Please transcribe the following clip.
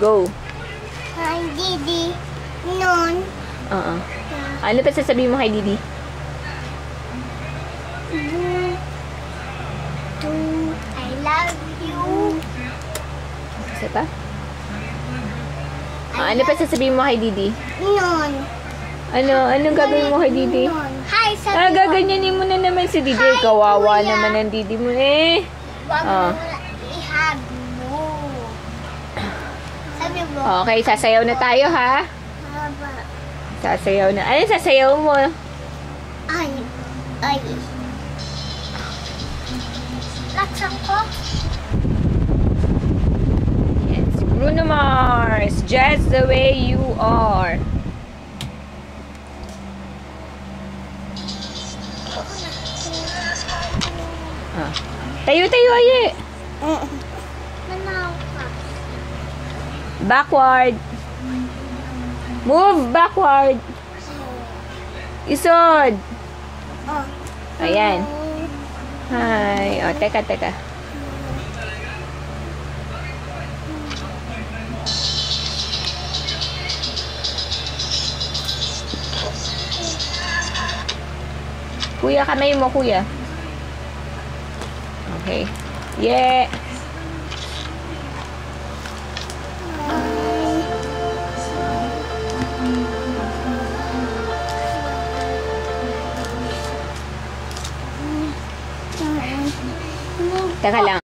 Go. Hi, Didi. Noon. Oo. Ano pa sasabihin mo kay Didi? I love you. Isa pa? Ah, ano pa sasabihin mo kay Didi? Noon. Ano? Anong gagawin mo kay Didi? Hi, sabi Ah, gaganyanin mo na naman si Didi. Kawawa kuya. naman ang Didi mo eh. Wag Ah. mo na ihag mo. Okay, sasayaw na tayo ha. Sasayaw na. Ano sasayaw mo? Ay. Ay. Laksan ko. Yes. Bruno Mars, just the way you are. Ah. Tayo, tayo, aye. Manaw ka. Backward. Move backward. Isod. Oh. Ayan. Hi. O, teka, teka. Kuya, kamay mo, kuya. Okay. Yeah. Teka lang.